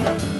Happy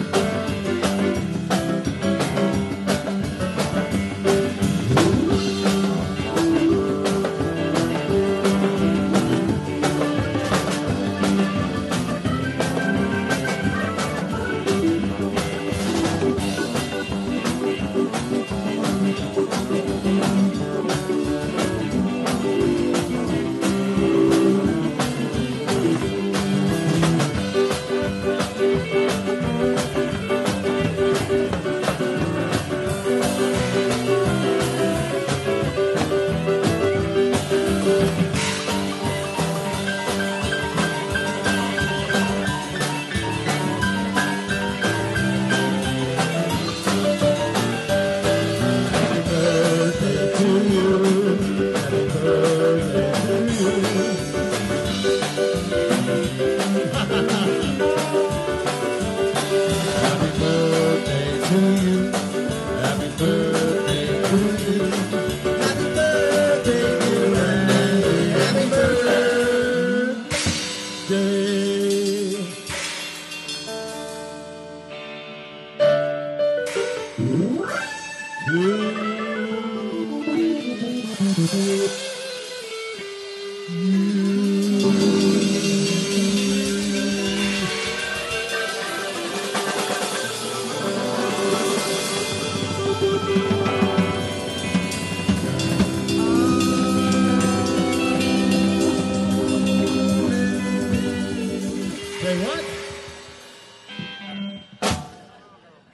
Say what?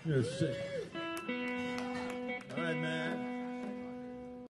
Yes, say- all right, man.